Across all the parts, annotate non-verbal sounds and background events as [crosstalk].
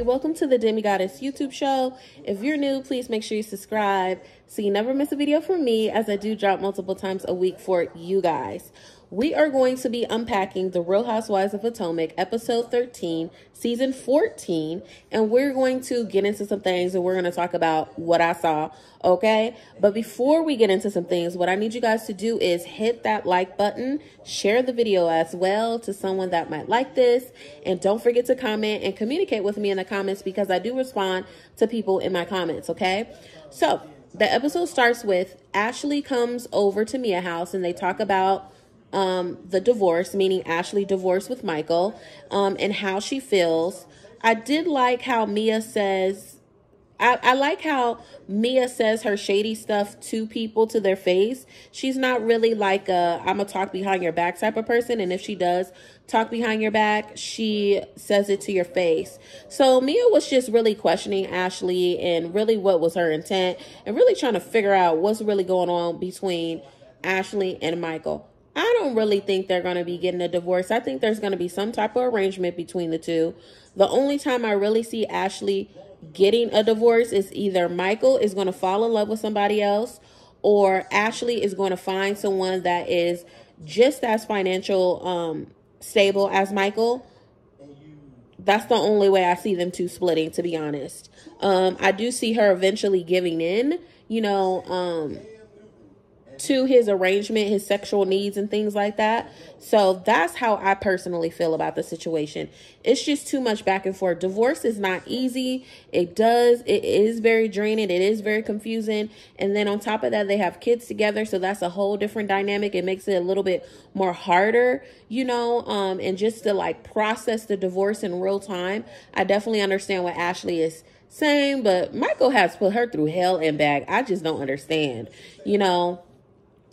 welcome to the DemiGodest YouTube show. If you're new, please make sure you subscribe so you never miss a video from me as I do drop multiple times a week for you guys. We are going to be unpacking The Real Housewives of Potomac, episode 13, season 14, and we're going to get into some things and we're going to talk about what I saw, okay? But before we get into some things, what I need you guys to do is hit that like button, share the video as well to someone that might like this, and don't forget to comment and communicate with me in the comments because I do respond to people in my comments, okay? So, the episode starts with Ashley comes over to Mia house and they talk about um, the divorce, meaning Ashley divorced with Michael, um, and how she feels. I did like how Mia says, I, I like how Mia says her shady stuff to people to their face. She's not really like a I'm gonna talk behind your back type of person. And if she does talk behind your back, she says it to your face. So Mia was just really questioning Ashley and really what was her intent and really trying to figure out what's really going on between Ashley and Michael. I don't really think they're going to be getting a divorce. I think there's going to be some type of arrangement between the two. The only time I really see Ashley getting a divorce is either Michael is going to fall in love with somebody else or Ashley is going to find someone that is just as financial um, stable as Michael. That's the only way I see them two splitting, to be honest. Um, I do see her eventually giving in, you know, um, to his arrangement, his sexual needs, and things like that. So that's how I personally feel about the situation. It's just too much back and forth. Divorce is not easy. It does, it is very draining, it is very confusing. And then on top of that, they have kids together. So that's a whole different dynamic. It makes it a little bit more harder, you know, um, and just to like process the divorce in real time. I definitely understand what Ashley is saying, but Michael has put her through hell and back. I just don't understand, you know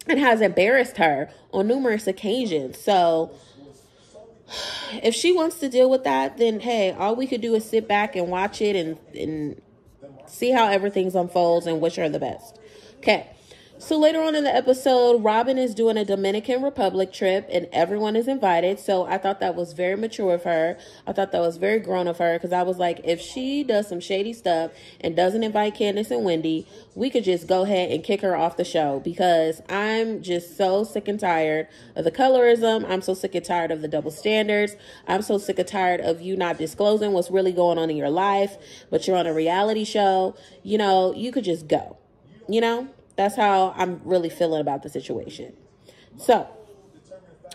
and has embarrassed her on numerous occasions. So if she wants to deal with that, then hey, all we could do is sit back and watch it and, and see how everything unfolds and wish her the best. Okay. So later on in the episode, Robyn is doing a Dominican Republic trip and everyone is invited. So I thought that was very mature of her. I thought that was very grown of her because I was like, if she does some shady stuff and doesn't invite Candiace and Wendy, we could just go ahead and kick her off the show because I'm just so sick and tired of the colorism. I'm so sick and tired of the double standards. I'm so sick and tired of you not disclosing what's really going on in your life, but you're on a reality show. You know, you could just go, you know? That's how I'm really feeling about the situation. So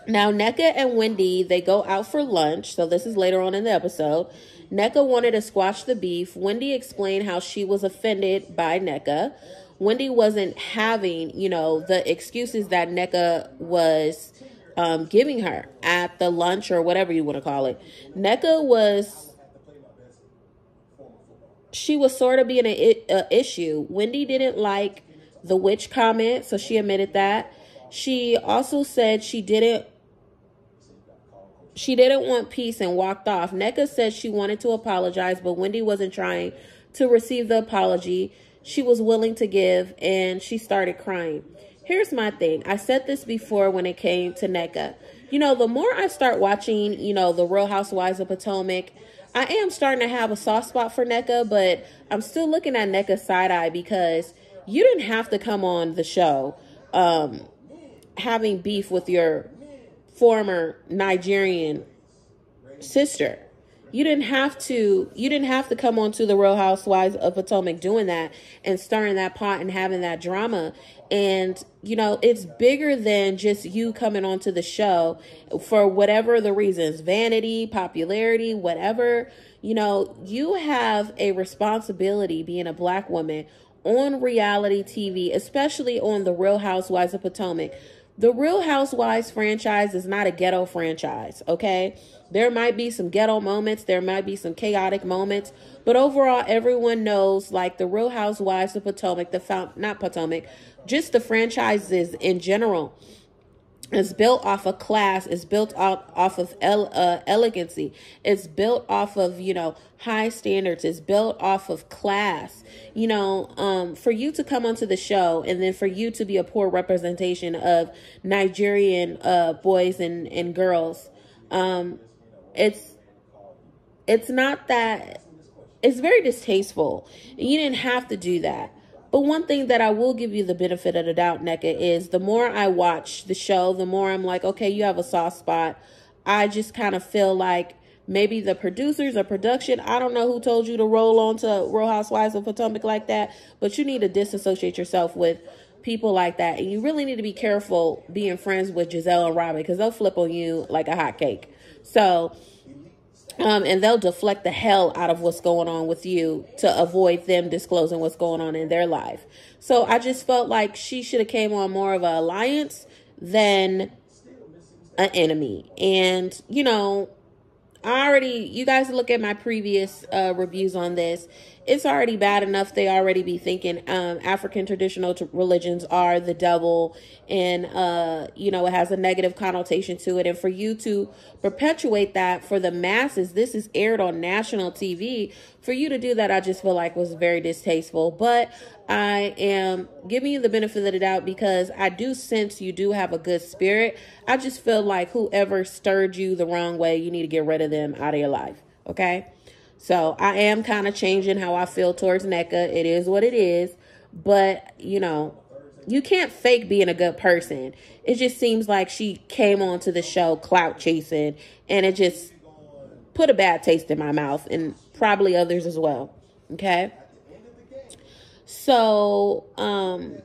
now Nneka and Wendy, they go out for lunch. So this is later on in the episode. Nneka wanted to squash the beef. Wendy explained how she was offended by Nneka. Wendy wasn't having, you know, the excuses that Nneka was um, giving her at the lunch or whatever you want to call it. Nneka was she was sort of being an issue. Wendy didn't like the witch comment, so she admitted that. She also said she didn't she didn't want peace and walked off. Nneka said she wanted to apologize, but Wendy wasn't trying to receive the apology she was willing to give, and she started crying. Here's my thing. I said this before when it came to Nneka. You know, the more I start watching, you know, the Real Housewives of Potomac, I am starting to have a soft spot for Nneka, but I'm still looking at Nneka side eye because you didn't have to come on the show um, having beef with your former Nigerian sister. You didn't have to you didn't have to come on to the Real Housewives of Potomac doing that and stirring that pot and having that drama. And you know, it's bigger than just you coming onto the show for whatever the reasons, vanity, popularity, whatever. You know, you have a responsibility being a black woman on reality TV, especially on The Real Housewives of Potomac. The Real Housewives franchise is not a ghetto franchise, okay? There might be some ghetto moments, there might be some chaotic moments, but overall, everyone knows like the Real Housewives of Potomac, the found not Potomac, just the franchises in general it's built off of class. It's built off, off of ele- uh, elegancy. It's built off of, you know, high standards. It's built off of class. You know, um, for you to come onto the show and then for you to be a poor representation of Nigerian uh, boys and, and girls, um, it's it's not that it's very distasteful. You didn't have to do that. But one thing that I will give you the benefit of the doubt, Nneka, is the more I watch the show, the more I'm like, okay, you have a soft spot. I just kind of feel like maybe the producers or production, I don't know who told you to roll on to Real Housewives of Potomac like that, but you need to disassociate yourself with people like that. And you really need to be careful being friends with Gizelle and Robyn because they'll flip on you like a hot cake. So, um, and they'll deflect the hell out of what's going on with you to avoid them disclosing what's going on in their life. So I just felt like she should have came on more of an alliance than an enemy. And, you know, I already, you guys look at my previous uh, reviews on this. It's already bad enough they already be thinking um, African traditional t- religions are the devil and, uh, you know, it has a negative connotation to it. And for you to perpetuate that for the masses, this is aired on national TV. For you to do that, I just feel like was very distasteful. But I am giving you the benefit of the doubt because I do sense you do have a good spirit. I just feel like whoever stirred you the wrong way, you need to get rid of them out of your life. Okay. So I am kind of changing how I feel towards Nneka. It is what it is. But, you know, you can't fake being a good person. It just seems like she came onto the show clout chasing and it just put a bad taste in my mouth and probably others as well. Okay. So, um,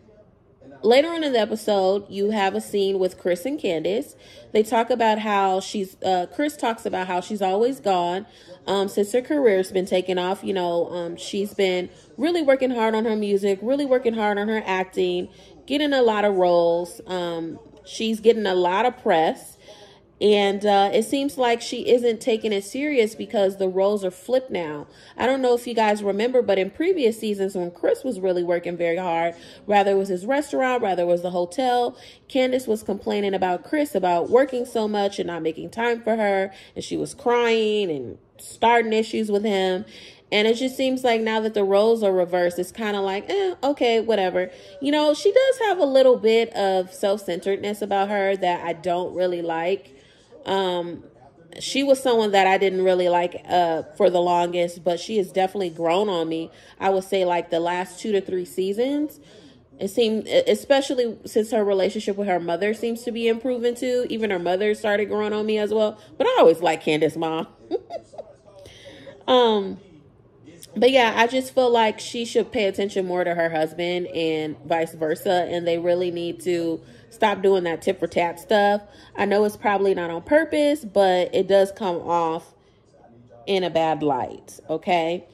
later on in the episode, you have a scene with Chris and Candiace. They talk about how she's, uh, Chris talks about how she's always gone um, since her career's been taken off. You know, um, she's been really working hard on her music, really working hard on her acting, getting a lot of roles. Um, she's getting a lot of press. And uh, it seems like she isn't taking it serious because the roles are flipped now. I don't know if you guys remember, but in previous seasons when Chris was really working very hard, rather it was his restaurant, rather it was the hotel, Candiace was complaining about Chris about working so much and not making time for her. And she was crying and starting issues with him. And it just seems like now that the roles are reversed, it's kind of like, eh, okay, whatever. You know, she does have a little bit of self centeredness about her that I don't really like. Um, she was someone that I didn't really like uh, for the longest, but she has definitely grown on me. I would say like the last two to three seasons. It seemed, especially since her relationship with her mother seems to be improving too. Even her mother started growing on me as well. But I always like Candiace mom. [laughs] um, but yeah, I just feel like she should pay attention more to her husband and vice versa, and they really need to stop doing that tit for tat stuff. I know it's probably not on purpose, but it does come off in a bad light. Okay.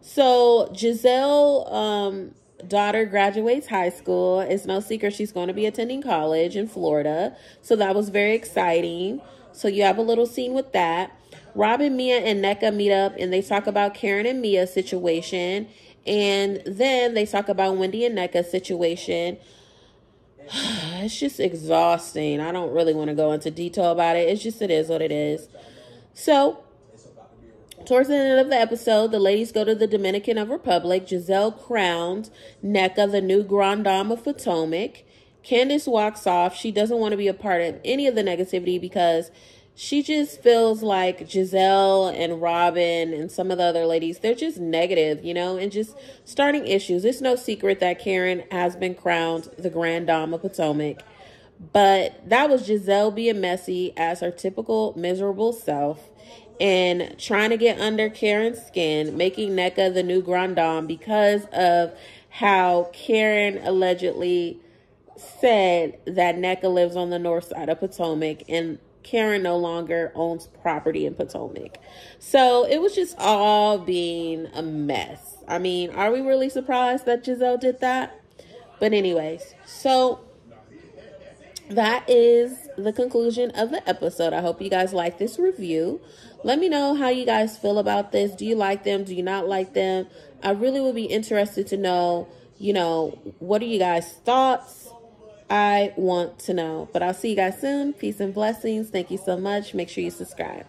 So Giselle, um, daughter graduates high school. It's no secret she's going to be attending college in Florida. So that was very exciting. So you have a little scene with that. Robyn, Mia, and Nneka meet up and they talk about Karen and Mia's situation. And then they talk about Wendy and Nneka's situation. [sighs] it's just exhausting. I don't really want to go into detail about it. It's just, it is what it is. So, towards the end of the episode, the ladies go to the Dominican of Republic. Giselle crowned Nneka the new Grand Dame of Potomac. Candiace walks off. She doesn't want to be a part of any of the negativity because she just feels like Giselle and Robyn and some of the other ladies, they're just negative, you know, and just starting issues. It's no secret that Karen has been crowned the Grand Dame of Potomac. But that was Giselle being messy as her typical miserable self and trying to get under Karen's skin, making Nneka the new Grand Dame because of how Karen allegedly said that Nneka lives on the north side of Potomac and Karen no longer owns property in Potomac. So it was just all being a mess. I mean, are we really surprised that Giselle did that? But, anyways, so that is the conclusion of the episode. I hope you guys like this review. Let me know how you guys feel about this. Do you like them? Do you not like them? I really would be interested to know, you know, what are you guys' thoughts? I want to know. But I'll see you guys soon. Peace and blessings. Thank you so much. Make sure you subscribe.